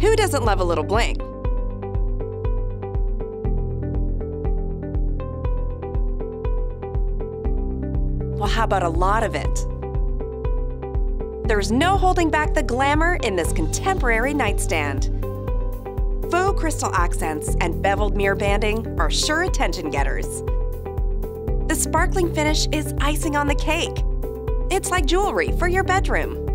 Who doesn't love a little bling? Well, how about a lot of it? There's no holding back the glamour in this contemporary nightstand. Faux crystal accents and beveled mirror banding are sure attention getters. The sparkling finish is icing on the cake. It's like jewelry for your bedroom.